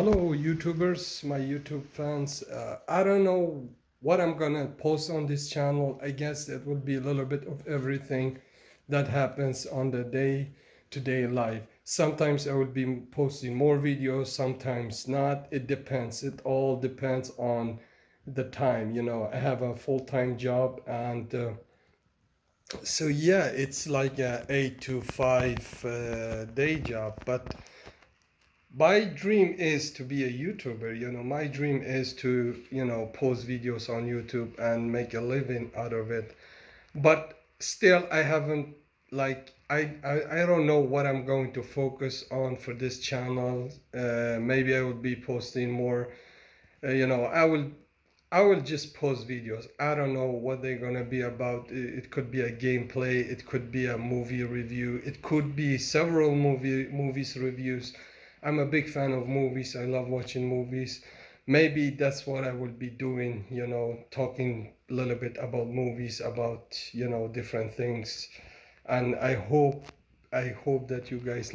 Hello, YouTubers, my YouTube fans. Uh, I don't know what I'm gonna post on this channel. I guess it will be a little bit of everything that happens on the day to day life. Sometimes I will be posting more videos, sometimes not. It depends. It all depends on the time. You know, I have a full time job, and uh, so yeah, it's like a eight to five uh, day job, but my dream is to be a YouTuber. You know, my dream is to, you know, post videos on YouTube and make a living out of it. But still, I haven't, like, I, I, I don't know what I'm going to focus on for this channel. Uh, maybe I will be posting more, uh, you know, I will. I will just post videos. I don't know what they're gonna be about. It could be a gameplay. It could be a movie review. It could be several movie movies reviews I'm a big fan of movies. I love watching movies. Maybe that's what I will be doing, you know, talking a little bit about movies, about, you know, different things. And I hope I hope that you guys